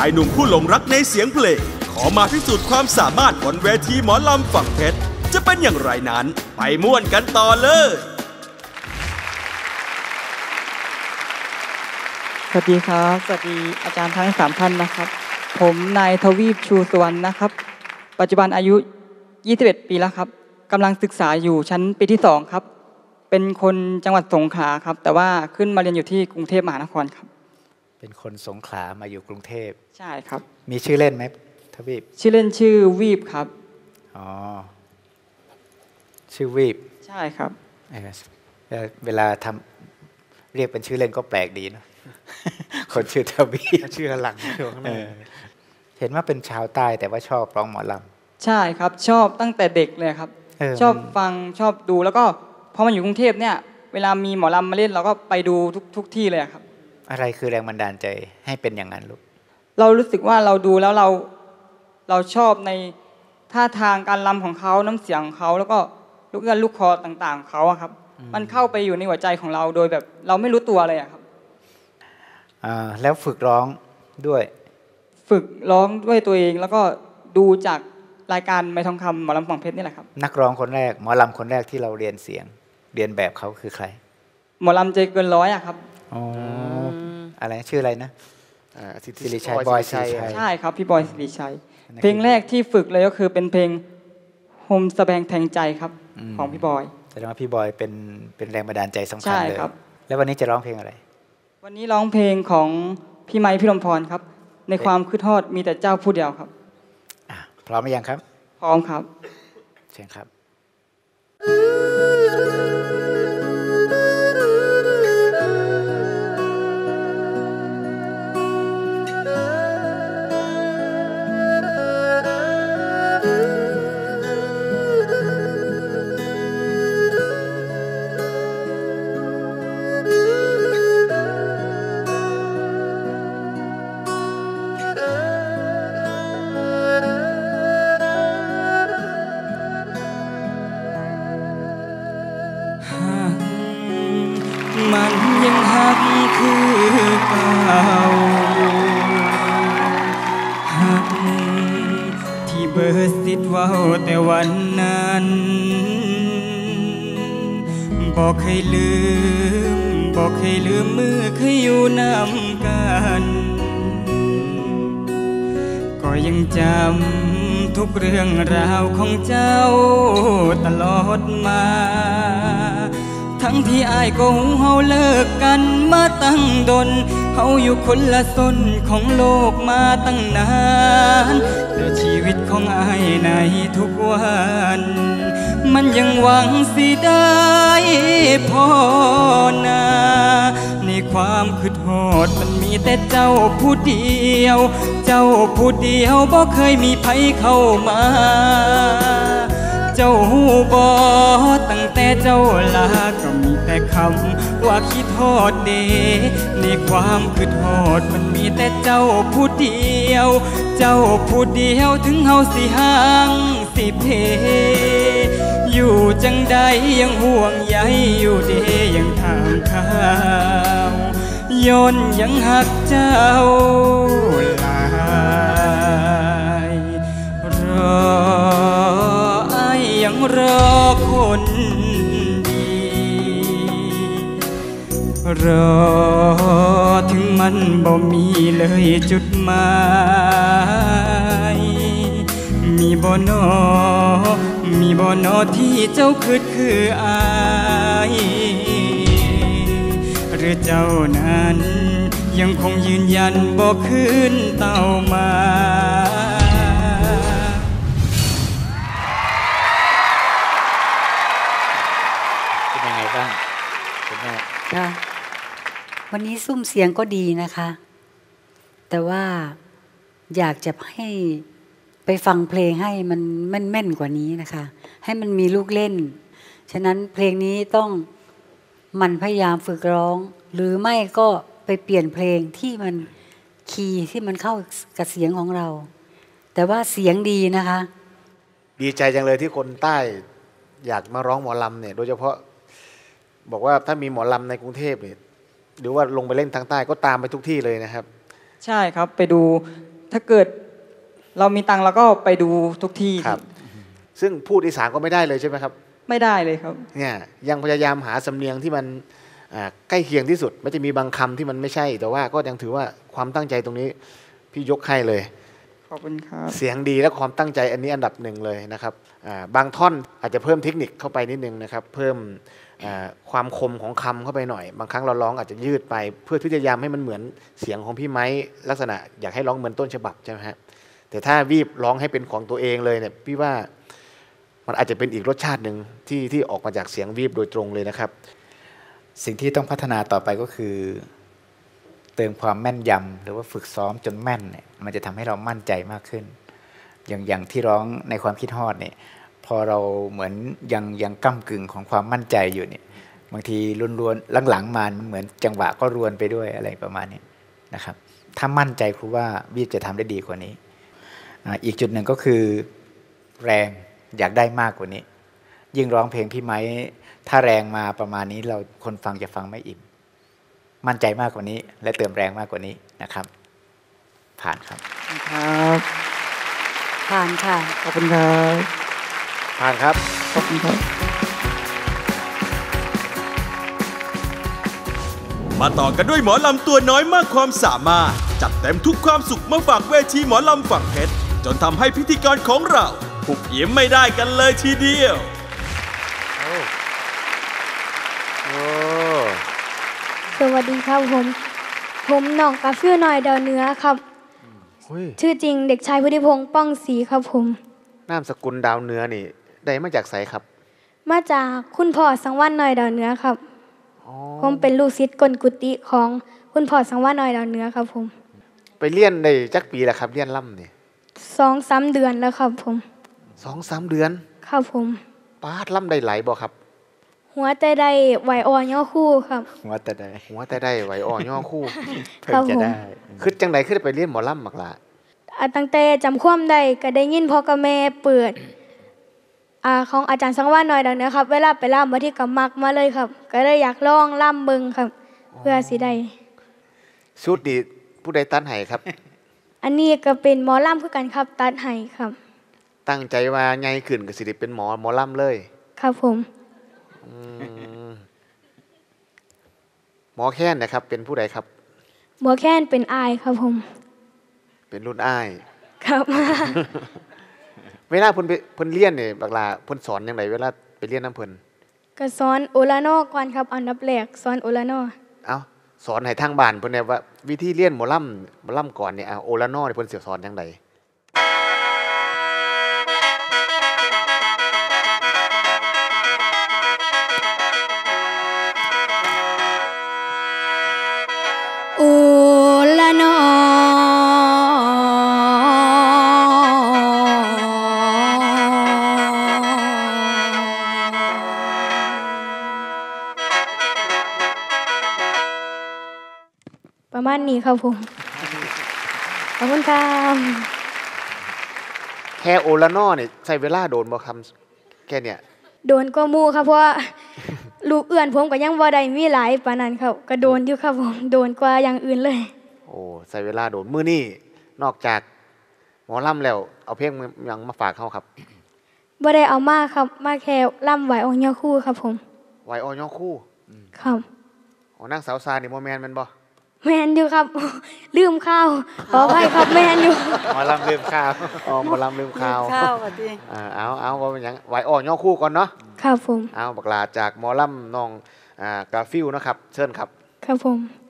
ายหนุ่มผู้หลงรักในเสียงเพลง ขอมาพิสูจน์ความสามารถบนเวทีหมอลำฝั่งเพชร จะเป็นอย่างไรนั้น ไปม่วนกันต่อเลย สวัสดีครับ สวัสดีอาจารย์ทั้งสามท่านนะครับ ผมนายทวีปชูสวรรณนะครับ ปัจจุบันอายุ 21 ปีแล้วครับกำลังศึกษาอยู่ชั้นปีที่สองครับ เป็นคนจังหวัดสงขลาครับ แต่ว่าขึ้นมาเรียนอยู่ที่กรุงเทพมหานครครับ เป็นคนสงขลามาอยู่กรุงเทพ ใช่ครับ มีชื่อเล่นไหมทวีปชื่อเล่นชื่อวีบครับ อ๋อ ชื่อวีบ ใช่ครับเออเออเวลาทำเรียกเป็นชื่อเล่นก็แปลกดีเนอะคนชื่อทวีปชื่อหลังชื่อข้างหเอน้าอเห็นว่าเป็นชาวใต้แต่ว่าชอบร้องหมอลใช่ครับ ชอบตั้งแต่เด็กเลยครับเออชอบมันฟังชอบดูแล้วก็พอมาอยู่กรุงเทพเนี่ย เวลามีหมอลำมาเล่นเราก็ไปดูทุกทุกที่เลยครับำ อะไรคือแรงบันดาลใจให้เป็นอย่างนั้นลูกเรารู้สึกว่าเราดูแล้วเราเราชอบในท่าทางการรำของเขาน้ำเสียงของเขาแล้วก็ลูกเอื้อนลูกคอต่างๆของเขาอะครับ มันเข้าไปอยู่ในหัวใจของเราโดยแบบเราไม่รู้ตัวเลยอะครับอ่าแล้วฝึกร้องด้วย ฝึกร้องด้วยตัวเองแล้วก็ดูจากรายการไมค์ทองคำหมอลำฝังเพชรนี่แหละครับ นักร้องคนแรกหมอลำคนแรกที่เราเลียนเสียง เลียนแบบเขาคือใคร หมอลำใจเกินร้อยอะครับ อ๋ออะไรนะชื่ออะไรนะอ่าสิทธิสิริชัยบบออยยสิสิริริชัชัยยใช่ครับพี่บอยสิริชัยนั่นคือเพลงแรกที่ฝึกเลยก็คือเป็นเพลงโฮมสแบงแทงใจครับอืมของพี่บอยแสดงว่าพี่บอยเป็นเป็นแรงบันดาลใจสำคัญใช่เลยครับแล้ววันนี้จะร้องเพลงอะไร วันนี้ร้องเพลงของพี่ไม้พี่ลมพรครับ ในความคืดทอดมีแต่เจ้าผู้เดียวครับอะพร้อมหรือยังครับ พร้อมครับ เชิญครับ คือเก่าหักที่เบิดสิทธิ์ว้าแต่วันนั้น บอกเคยลืม บอกเคยลืมมือเคยอยู่นำกัน ก็ยังจำทุกเรื่องราวของเจ้าตลอดมา ทั้งที่อายก็หูเฮาเลิกกันมาตั้งดนเฮาอยู่คนละสนของโลกมาตั้งนานแต่ชีวิตของอายในทุกวัน มันยังหวังสิได้พอนาในความคืดโหดมันมีแต่เจ้าผู้เดียว เจ้าผู้เดียวบ่เคยมีไผเข้ามา เจ้าหูบอตั้งแต่เจ้าลาก็มีแต่คำว่าคิดโทษเด ในความคืดโหดมันมีแต่เจ้าผู้เดียว เจ้าผู้เดียวถึงเฮาสิห่างสิเพ อยู่จังใดยังห่วงใยอยู่เดยังถามข่าวย้อนยังหักเจ้าหลายรอไอยังรอคน รอถึงมันบ่มีเลยจุดหมายมีบ่นอมีบ่นอที่เจ้าคืดคืออายหรือเจ้านั้น ยังคงยืนยันบ่คืนเต่ามาเป็นยังไงบ้างคุณแม่ค่ะ วันนี้ซุ้มเสียงก็ดีนะคะ แต่ว่าอยากจะให้ไปฟังเพลงให้มันแม่นๆกว่านี้นะคะ ให้มันมีลูกเล่น ฉะนั้นเพลงนี้ต้องมันพยายามฝึกร้อง หรือไม่ก็ไปเปลี่ยนเพลงที่มันคีย์ที่มันเข้ากับเสียงของเรา แต่ว่าเสียงดีนะคะ ดีใจจังเลยที่คนใต้อยากมาร้องหมอลำเนี่ย โดยเฉพาะบอกว่าถ้ามีหมอลำในกรุงเทพเนี่ย หรือว่าลงไปเล่นทางใต้ก็ตามไปทุกที่เลยนะครับ ใช่ครับไปดูถ้าเกิดเรามีตังค์เราก็ไปดูทุกที่ครับ ซึ่งพูดอีสานก็ไม่ได้เลยใช่ไหมครับ ไม่ได้เลยครับเนี่ยยังพยายามหาสำเนียงที่มันอ่าใกล้เคียงที่สุด ไม่จะมีบางคำที่มันไม่ใช่ แต่ว่าก็ยังถือว่าความตั้งใจตรงนี้พี่ยกให้เลย ขอบคุณครับเสียงดีและความตั้งใจอันนี้อันดับหนึ่งเลยนะครับอ่าบางท่อนอาจจะเพิ่มเทคนิคเข้าไปนิดนึงนะครับ เพิ่มอ่าความคมของคำเข้าไปหน่อย บางครั้งเราร้องอาจจะยืดไป เพื่อที่จะพยายามให้มันเหมือนเสียงของพี่ไม้ลักษณะอยากให้ร้องเหมือนต้นฉบับใช่ไหมฮะแต่ถ้าวีบร้องให้เป็นของตัวเองเลยเนี่ยพี่ว่ามันอาจจะเป็นอีกรสชาติหนึ่งที่ที่ออกมาจากเสียงวีบโดยตรงเลยนะครับ สิ่งที่ต้องพัฒนาต่อไปก็คือ เติมความแม่นยำหรือว่าฝึกซ้อมจนแม่นเนี่ยมันจะทำให้เรามั่นใจมากขึ้น อย่างอย่างที่ร้องในความคิดฮอดเนี่ยพอเราเหมือนยังยังก้ากึ่งของความมั่นใจอยู่เนี่ยบางทีรวนๆหลังๆมามันเหมือนจังหวะก็รวนไปด้วยอะไรประมาณนี้นะครับ ถ้ามั่นใจครูว่าบีจะทำได้ดีกว่านี้อ่าอีกจุดหนึ่งก็คือแรงอยากได้มากกว่านี้ ยิ่งร้องเพลงพี่ไม้ถ้าแรงมาประมาณนี้เราคนฟังจะฟังไม่อิ่ม มั่นใจมากกว่านี้ และเติมแรงมากกว่านี้นะครับ ผ่านครับครับผ่านค่ะขอบคุณครับผ่านครับขอบคุณครับมาต่อกันด้วยหมอลำตัวน้อยมากความสามารถ จัดเต็มทุกความสุขมาฝากเวทีหมอลำฝั่งเพชรจนทำให้พิธีกรของเราหุบยิ้มไม่ได้กันเลยทีเดียว โอ้ สวัสดีครับผม ผมหน่องกาฟิวหน่อยดาวเหนื้อครับเฮ้ยชื่อจริงเด็กชายพุทธิพงศ์ป้องศรีครับผม นามสกุลดาวเหนื้อนี่ ได้มาจากไสครับมาจากคุณพ่อสังวานหน่อยดาวเหนื้อครับ อ๋อผมเป็นลูกศิษย์กลกุฏิของคุณพ่อสังวานหน่อยดาวเหนื้อครับผมไปเรียนได้จักปีแล้วครับเรียนล่ำนี่สองสามเดือนแล้วครับผม สองสามเดือน ครับผม ปาดล่ำได้ไหลายบ่ครับ หัวใจได้ไหวอ่อนย่อคู่ครับ หัวแต่ได้หัวแต่ได้ไหวอ่อย่อคู่เพิ่ครังบจะผมได้คือจังไดขึ้นไปเรียนหมอล่ำหมักละอะตั้งแต่จำความได้ก็ได้ยินพ่อกับแม่เปิดอ่าของอาจารย์สังวานหน่อยดาวเหนื้อครับเวลาไปล่ำมาที่กับมักมาเลยครับ ก็เลยอยากลองล่ำเบิงครับ เพื่อสิได้ชุดดีผู้ใดตัดให้ครับ อันนี้ก็เป็นหมอล่ำคือกันครับตัดให้ครับ ตั้งใจว่าไงขึ้นก็สิได้เป็นหมอหมอล่ำเลย ครับผมอืม หมอแค้นนะครับ เป็นผู้ใดครับ หมอแค้นเป็นอายครับผม เป็นรุ่นอ้าย ครับ เวลาเพิ่นไปเพิ่นเรียนเนี่ยบักลาเพิ่นสอนยังไงเวลาไปเรียนน้ำเพิ่นก็สอนโอลาโนก่อนครับอันดับแรกสอนโอลาโนเอ้าสอนให้ทางบ้านเพิ่นเนี่ยว่า วิธีเรียนหมอล่ำหมอล่ำก่อนเนี่ยอะโอลานอเนี่ยเพิ่นสิสอนยังไง มาณนี้ครับผม ขอบคุณครับแค่โอลานอเนี่ยใช้เวลาโดนบ่คำแค่เนี่ยโดนก็มูครับเพราะว่าลูกเอื่อนผมก็ยังบ่ได้มีหลายปานนั้นครับก็โดนอยู่ครับผมโดนกว่าอย่างอื่นเลย โอ้ใช้เวลาโดนมื้อนี้นอกจากหมอล่ำแล้วเอาเพลงหยังมาฝากเขาครับบ่ได้เอามาครับ มาแค่ล่ำไหวออกยอคู่ครับผมไวออยอคู่ครับอ๋อนางสาวซานี่บ่แม่นแม่นบ่ แมนอยู่ครับ ลืมข้าวขออภัยครับแมนอยู่หมอลำลืมข้าวอ๋อหมอล่ำลืมข่าวข้าวอะดิอ่าเอาเอาก็เป็นหยังไวออยอคู่ก่อนเนาะครับผมเอาบักลาจากหมอล่ำน้องอ่ากาฟิลนะครับ เชิญครับ ครับผม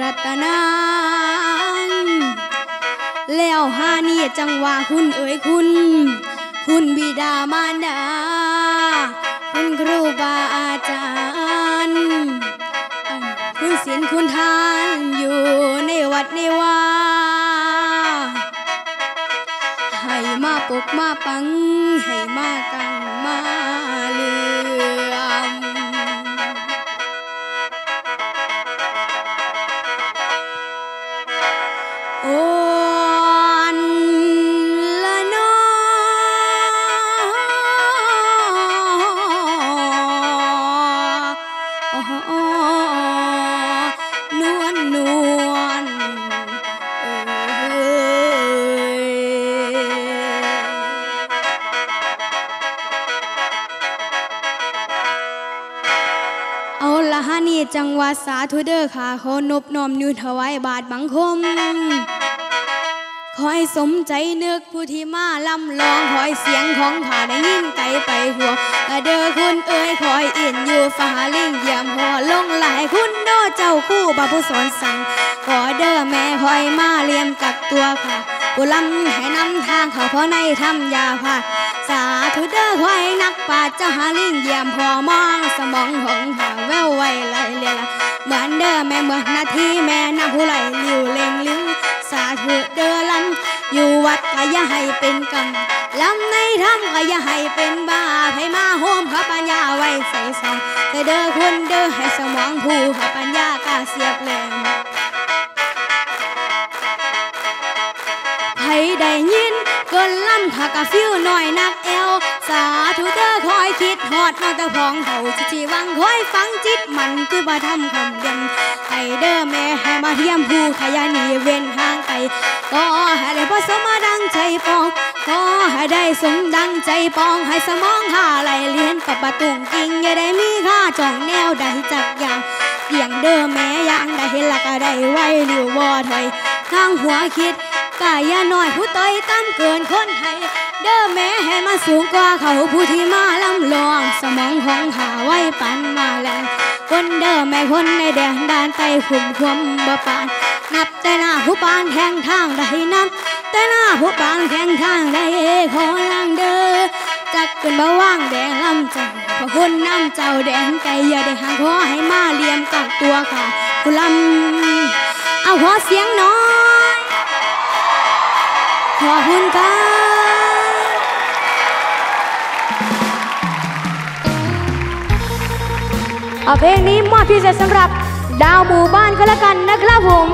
รัตนังแล้วฮานี่จังหว่าคุณเอ๋ยคุณ คุณบิดามารดา คุณครูบาอาจารย์ คุณศีลคุณทานอยู่ในวัดในวาให้มาปกมาปัง ให้มากังมา จังหวัดสาธุเด้อค่ะขอนบน้อมนือถวายบาทบังคมคอยสมใจนึกผู้ที่มาลำลองคอยเสียงของข้าได้ยินไกลไปหัว เด้อคุณเอ้ยคอยอินอยู่ฟ้าลิงเยี่ยมพอลงหลายคุณโดเจ้าคู่บาผู้สอนสั่ง ขอเด้อแม่คอยมาเลียมกักตัวค่ะผู้ลำให้นำทางเขาเพราะในทำยาค่ะสาธุเด้อคอยนักปราเจ้าหาลิงเยี่ยมพอมองสมองของข้าแว เมื่อนาทีแม่นาผู้ไหลลิวเลงลิงสาธุเด้อลำอยู่วัดก็อย่าให้เป็นกรรมลำในธรรมก็อย่าให้เป็นบาปให้มาโฮมพระปัญญาไว้ใส่ซองแต่เด้อคุณเด้อให้สมองผู้พระปัญญากาเสียบแหลมให้ได้ยินเกินลำถ้ากะฟิวหน่อยนักเอว สาธุเด้อคอยคิดฮอดน้องตะพองเขาชิชีวังคอยฟังจิตมันคือมาทำคำเย็นให้เด้อแม่ให้มาเทียมผู้ขยันหนีเว้นห่างไกลก็ให้ได้พอสมาดังใจปองก็ให้ได้สมดังใจปองให้สมองหาไหลเลียนกับประตุงกิ่งอย่าได้มีค่าจ่องแนวใดจักอย่างเกี่ยงเด้อแม่ย่างได้หลักได้ไว้หลิววอถอยข้างหัวคิดกายาน้อยผู้ต้อยต่ำเกินคนไทย เด้อแม่ให้มาสูงกว่าเขาผู้ที่มาลำลอง สมองของหาไว้ปันมาแล้วคนเด้อแม่คนในแดนด้านใต้ขุมควมบ่ปาน นับแต่หน้าผู้ปานแทงทางได้นับแต่หน้าผู้ปานแทงทางได้ขอลังเด้อจักขึ้นมาว่างแดงลำจังพระคุณน้ำเจ้าแดงไก่อย่าได้หางขอให้มาเลียมกับตัวค่ะผู้ลำเอาหัวเสียงน้อยขอคุณค่ะ เอาเพลงนี้มอบพิเศษสำหรับดาวหมู่บ้านก็แล้วกันนะครับผม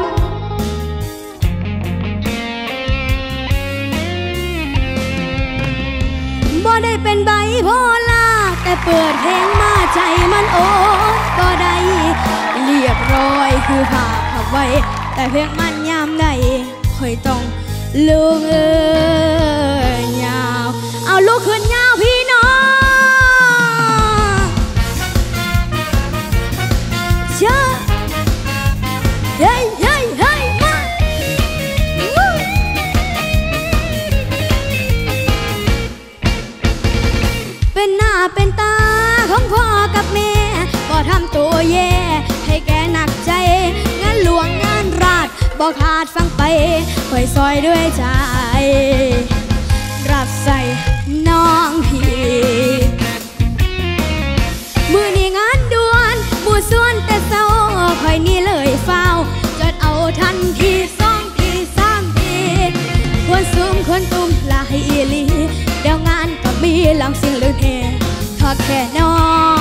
บ่ได้เป็นใบโพลาแต่เปิดเพลงมาใจมันโอดก็ได้ เรียบร้อยคือภาพขับไว้ แต่เพลงมันยามใดค่อยต้องลูกเอ้ยยาว เอาลูกขึ้น ตัวแย่ ให้แกหนักใจ งานหลวงงานราชบ่ขาดฟังไปคอยซอยด้วยใจ รับใส่น้องพี่มือนี่งานด่วนหมู่ส่วนแต่เศร้าคอยนี่เลยเฝ้าจดเอาทันทีสองทีสามทีควรสูงควรตุ้มลายอีลีเดี๋ยวงานก็มีลำเสียงลืนเฮทอดแค่น้อว่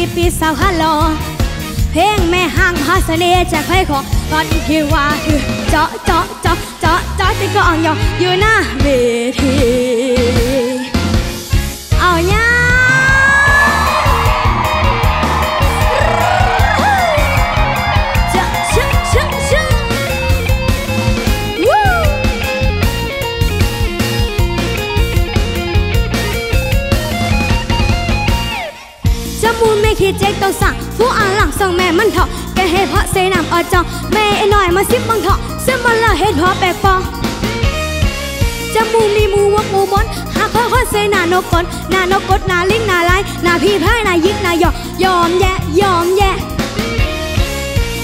อีปีสาวฮัลโหลเพลงแม่ห้างพาเน่ห์จากใครของตอนคิวว่าคือเจาะเจาะเจาะเจาะเจาะที่กองยออยู่หน้าเวที ล็ต้องสั่งผู้อ่าหลังส่งแม่มันเถาะแกเฮ็เพราะเสนำมอจองแม่ไอ้หน่อยมาซิบบังเถาะเส้นมันละเฮ็ดเพราะแปลกปอจะมูกมีมูวักมูบอนหากเขาอนเสนานกกอนนานกกดนาลิงนาไลนาพี่พายนายิกนายอกยอมแย่ยอมแย่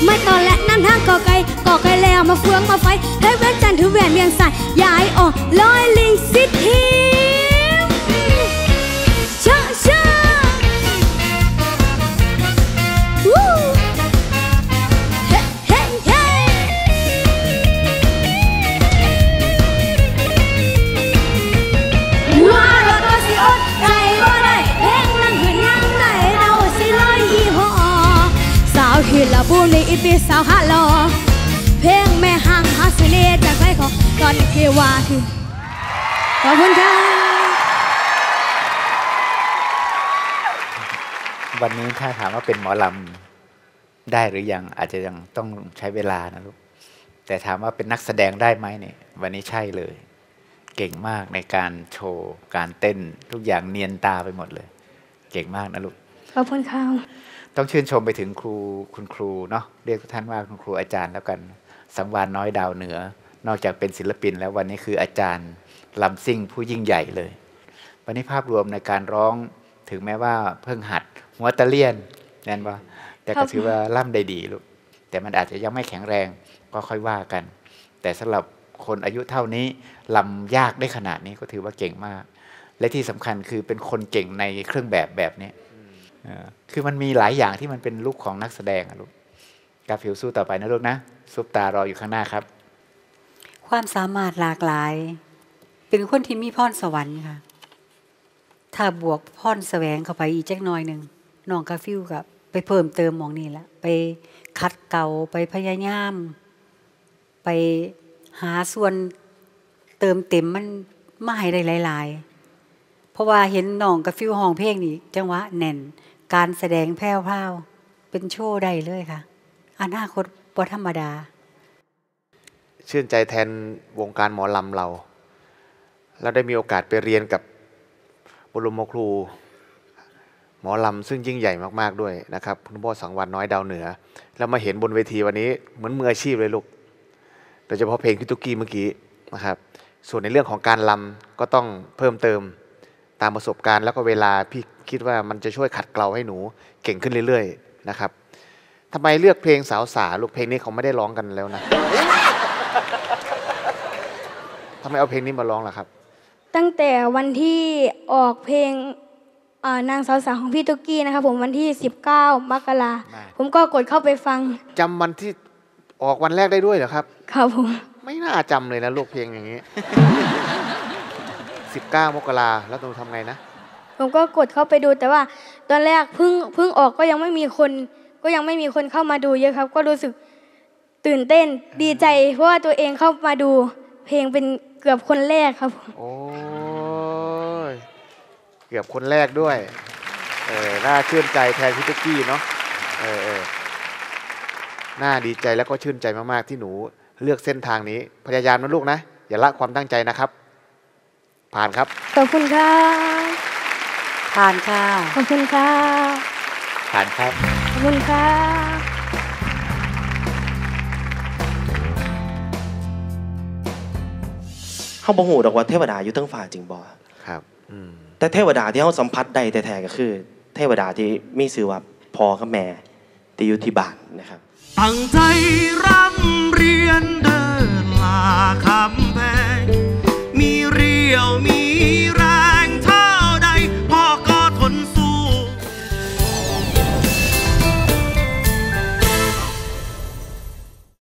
ไม่ต่อและนั่นทางก่อไก่ก่อไก่แล้วมาเฟืองมาไฟให้ยเวจันถือแหวนเมียงใส่ย้ายออกลอยลิงซิที วฮาโลเพลงแม่ห่างฮาสเนจากใครของตอนเทวาคือขอบคุณค่ะวันนี้ถ้าถามว่าเป็นหมอลำได้หรือยังอาจจะยังต้องใช้เวลานะลูกแต่ถามว่าเป็นนักแสดงได้ไหมเนี่ยวันนี้ใช่เลย เก่งมากในการโชว์ การเต้นทุกอย่างเนียนตาไปหมดเลย เก่งมากนะลูกขอบคุณค่ะ ต้องชื่นชมไปถึงครูคุณครูเนาะเรียกท่านว่าคุณครูอาจารย์แล้วกันสังวานน้อยดาวเหนือ นอกจากเป็นศิลปิน แล้ววันนี้คืออาจารย์ลำซิ่งผู้ยิ่งใหญ่เลย วันนี้ภาพรวมในการร้องถึงแม้ว่าเพิ่งหัดหัวตะเลียนแน่นว่าแต่ก็ถือว่าล่ำได้ดีลูกแต่มันอาจจะยังไม่แข็งแรงก็ค่อยว่ากัน แต่สำหรับคนอายุเท่านี้ลำยากได้ขนาดนี้ก็ถือว่าเก่งมาก และที่สำคัญคือเป็นคนเก่งในเครื่องแบบแบบนี้ คือมันมีหลายอย่างที่มันเป็นลุคของนักแสดงลูกกาฟิวสู้ต่อไปนะลูกนะซุปตารออยู่ข้างหน้าครับ ความสามารถหลากหลาย เป็นคนที่มีพรสวรรค์ค่ะ ถ้าบวกพรแสวงเข้าไปอีกจักน่อยหนึ่งน้องกาฟิวกับไปเพิ่มเติมมองนี่แหละไปคัดเก่าไปพยายาม ไปหาส่วนเติมเต็มมันมาให้ได้หลาย ๆ เพราะว่าเห็นน้องกาฟิวห้องเพลงนี่จังหวะแน่น การแสดงแพร่วๆเป็นโชว์ได้เลยค่ะอนาคตบ่ธรรมดา ชื่นใจแทนวงการหมอลำเราแล้วได้มีโอกาสไปเรียนกับบรมครู หมอลำซึ่งยิ่งใหญ่มากๆด้วยนะครับคุณพ่อสังวานน้อยดาวเหนือ แล้วมาเห็นบนเวทีวันนี้เหมือนมืออาชีพเลยลูกโดยเฉพาะเพลงพี่ตุ๊กกี้เมื่อกี้นะครับส่วนในเรื่องของการลำก็ต้องเพิ่มเติมตามประสบการณ์แล้วก็เวลาพี่ คิดว่ามันจะช่วยขัดเกลาให้หนูเก่งขึ้นเรื่อยๆนะครับทำไมเลือกเพลงสาวสาลูกเพลงนี้เขาไม่ได้ร้องกันแล้วนะทำไมเอาเพลงนี้มาร้องล่ะครับ ตั้งแต่วันที่ออกเพลงอ่านางสาวสาวของพี่ตุ๊กกี้นะครับ ผมวันที่ 19 มกรามาผมก็กดเข้าไปฟังจำวันที่ออกวันแรกได้ด้วยเหรอครับ ครับผม ไม่น่าจำเลยนะลูกเพลงอย่างนี้ 19 มกราแล้วตูทำไงนะ ผมก็กดเข้าไปดูแต่ว่า ตอนแรกเพิ่งเพิ่งออกก็ยังไม่มีคน ก็ยังไม่มีคนเข้ามาดูเยอะครับ ก็รู้สึกตื่นเต้นดีใจ เพราะว่าตัวเองเข้ามาดูเพลงเป็นเกือบคนแรกครับผมโอ้ยเกือบคนแรกด้วยเออน่าชื่นใจแทนพี่ตุ๊กกี้เนาะเออเออน่าดีใจแล้วก็ชื่นใจมากๆที่หนูเลือกเส้นทางนี้พยายามนะลูกนะ อย่าละความตั้งใจนะครับ ผ่านครับ ขอบคุณครับ ผ่านค่ะ ขอบคุณค่ะผ่านครับ ขอบคุณค่ะ เขาบ่หูดอกว่าเทวดาอยู่ทั้งฝ่าจริงบ่ครับอืมแต่เทวดาที่เขาสัมผัสได้แต่แท้ก็คือ เทวดาที่มีสื่อว่าพอกับแม่ที่อยู่ที่บ้านนะครับ ตั้งใจร่ำเรียนเดินลาคำแพงมีเรียวมีแรง